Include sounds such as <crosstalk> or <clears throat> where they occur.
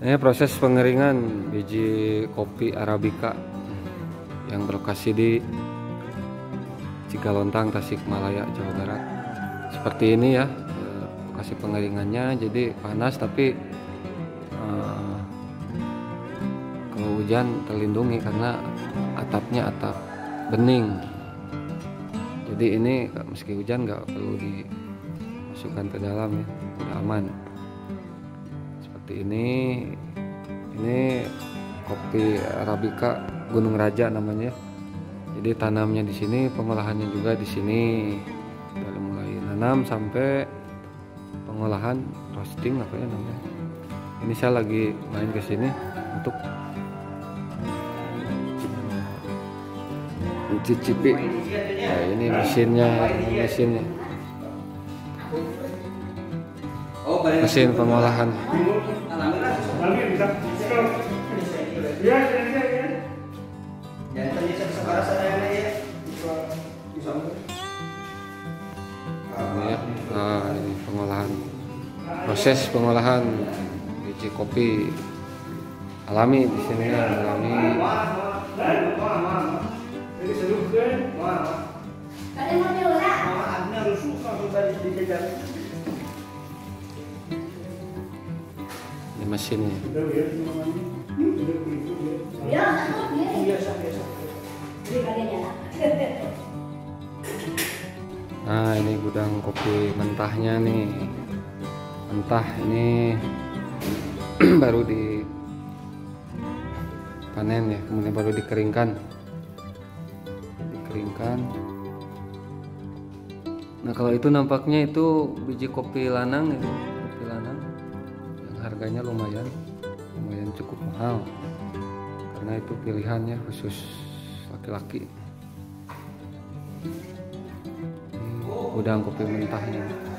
Ini proses pengeringan biji kopi Arabica yang berlokasi di Cigalontang, Tasikmalaya, Jawa Barat. Seperti ini ya eh, lokasi pengeringannya. Jadi panas tapi eh, kalau hujan terlindungi karena atapnya atap bening. Jadi ini meski hujan nggak perlu dimasukkan ke dalam ya, udah aman seperti ini. Ini kopi arabica Gunung Raja namanya. Jadi tanamnya di sini pengolahannya juga di sini. Dari mulai nanam sampai pengolahan roasting apa ya namanya. Ini saya lagi main ke sini untuk mencicipi. Nah, ini mesinnya mesinnya mesin pengolahan. Ini ya nah, ini pengolahan. Proses pengolahan. Biji kopi. Alami di sini alami mesinnya Nah ini gudang kopi mentahnya nih. Mentah ini <clears throat> baru di panen ya kemudian baru dikeringkan. Dikeringkan. Nah kalau itu nampaknya itu biji kopi lanang Yang harganya lumayan Lumayan cukup mahal. Karena itu pilihannya khusus laki-laki. Gudang kopi mentahnya